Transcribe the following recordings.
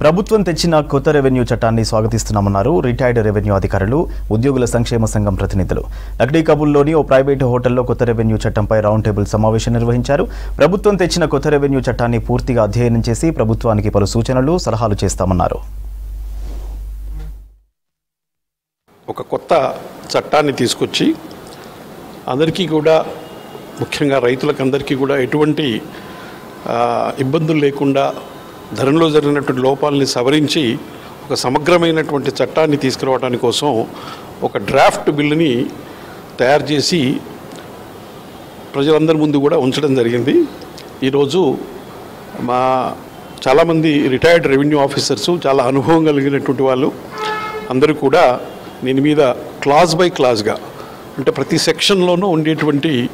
ప్రభుత్వం తెచ్చిన కొత్త రెవెన్యూ చట్టాన్ని స్వాగతిస్తున్నామన్నారు రిటైర్డ్ రెవెన్యూ అధికారులు ఉద్యోగుల సంక్షేమ సంఘం ప్రతినిధులు. లక్డీ కబుల్లోని ఓ ప్రైవేటు హోటల్లో కొత్త రెవెన్యూ చట్టంపై రౌండ్ టేబుల్ సమావేశం నిర్వహించారు. ప్రభుత్వం తెచ్చిన కొత్త రెవెన్యూ చట్టాన్ని పూర్తిగా అధ్యయనం చేసి ప్రభుత్వానికి పలు సూచనలు సలహాలు చేస్తామన్నారు. ఒక కొత్త చట్టాన్ని తీసుకొచ్చి అందరికీ కూడా ముఖ్యంగా రైతులకు అందరికీ కూడా ఎటువంటి ఇబ్బందులు లేకుండా ధరణిలో జరిగినటువంటి లోపాలని సవరించి ఒక సమగ్రమైనటువంటి చట్టాన్ని తీసుకురావడానికి కోసం ఒక డ్రాఫ్ట్ బిల్లుని తయారు చేసి ప్రజలందరి ముందు కూడా ఉంచడం జరిగింది. ఈరోజు మా చాలామంది రిటైర్డ్ రెవెన్యూ ఆఫీసర్సు చాలా అనుభవం కలిగినటువంటి వాళ్ళు. అందరూ కూడా దీని మీద క్లాజ్ బై క్లాజ్గా అంటే ప్రతి సెక్షన్లోనూ ఉండేటువంటి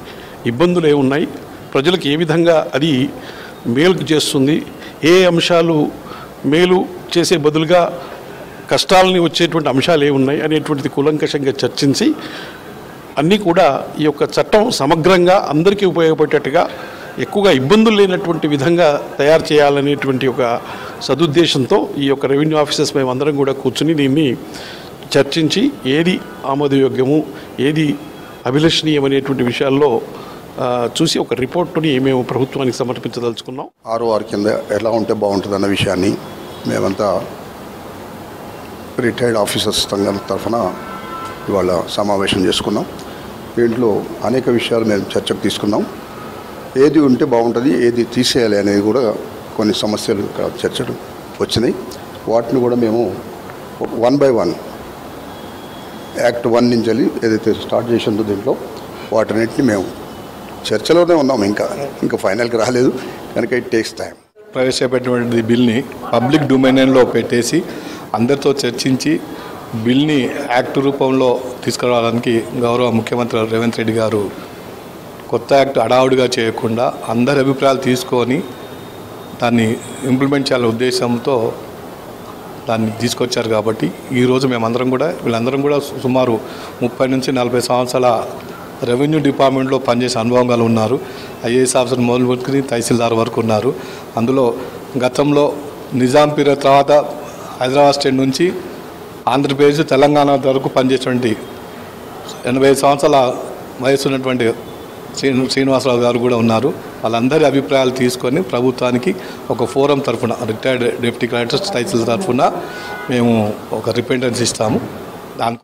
ఇబ్బందులు ఏమున్నాయి? ప్రజలకు ఏ విధంగా అది మేలుకు చేస్తుంది. ఏ అంశాలు మేలు చేసే బదులుగా కష్టాలని వచ్చేటువంటి అంశాలు ఏమున్నాయి అనేటువంటిది కూలంకషంగా చర్చించి అన్నీ కూడా ఈ యొక్క చట్టం సమగ్రంగా అందరికీ ఉపయోగపడేట్టుగా ఎక్కువగా ఇబ్బందులు లేనటువంటి విధంగా తయారు చేయాలనేటువంటి ఒక సదుద్దేశంతో ఈ యొక్క రెవెన్యూ ఆఫీసర్స్ మేము అందరం కూడా కూర్చుని దీన్ని చర్చించి ఏది ఆమోదయోగ్యము ఏది అభిలషణీయం అనేటువంటి విషయాల్లో చూసి ఒక రిపోర్టుని మేము ప్రభుత్వానికి సమర్పించదలుచుకున్నాం. ఆర్ఓఆర్ కింద ఎలా ఉంటే బాగుంటుంది అన్న విషయాన్ని మేమంతా రిటైర్డ్ ఆఫీసర్స్ సంఘం తరఫున ఇవాళ సమావేశం చేసుకున్నాం. దీంట్లో అనేక విషయాలు మేము చర్చకు తీసుకున్నాం. ఏది ఉంటే బాగుంటుంది ఏది తీసేయాలి అనేది కూడా కొన్ని సమస్యలు చర్చలు వచ్చినాయి. వాటిని కూడా మేము one by one act one నుంచి వెళ్ళి ఏదైతే స్టార్ట్ చేసిందో దీంట్లో వాటన్నిటిని మేము చర్చలోనే ఉన్నాం ఇంకా. ఇంకా ఫైనల్కి రాలేదు. కనుక ఇట్ టేక్స్ టైం ప్రవేశపెట్టినటువంటి బిల్ని పబ్లిక్ డొమైన్లో పెట్టేసి అందరితో చర్చించి బిల్ని యాక్ట్ రూపంలో తీసుకురావడానికి గౌరవ ముఖ్యమంత్రి రేవంత్ రెడ్డి గారు కొత్త యాక్ట్ అడావుడిగా చేయకుండా అందరి అభిప్రాయాలు తీసుకొని దాన్ని ఇంప్లిమెంట్ చేయాలనే ఉద్దేశంతో దాన్ని తీసుకొచ్చారు కాబట్టి ఈరోజు మేమందరం కూడా వీళ్ళందరం కూడా సుమారు ముప్పై నుంచి నలభై సంవత్సరాల రెవెన్యూ డిపార్ట్మెంట్లో పనిచేసే అనుభవం గల ఉన్నారు. ఐఏఎస్ ఆఫీసర్ మొదలు పెట్టుకుని తహసీల్దార్ వరకు ఉన్నారు. అందులో గతంలో నిజాం పీరియడ్ తర్వాత హైదరాబాద్ స్టేట్ నుంచి ఆంధ్రప్రదేశ్ తెలంగాణ వరకు పనిచేసేటువంటి ఎనభై సంవత్సరాల వయసు ఉన్నటువంటి శ్రీను శ్రీనివాసరావు గారు కూడా ఉన్నారు. వాళ్ళందరి అభిప్రాయాలు తీసుకొని ప్రభుత్వానికి ఒక ఫోరం తరఫున రిటైర్డ్ డిప్యూటీ కలెక్టర్ తహసీల్ తరఫున మేము ఒక రిపెండెన్స్ ఇస్తాము. దాని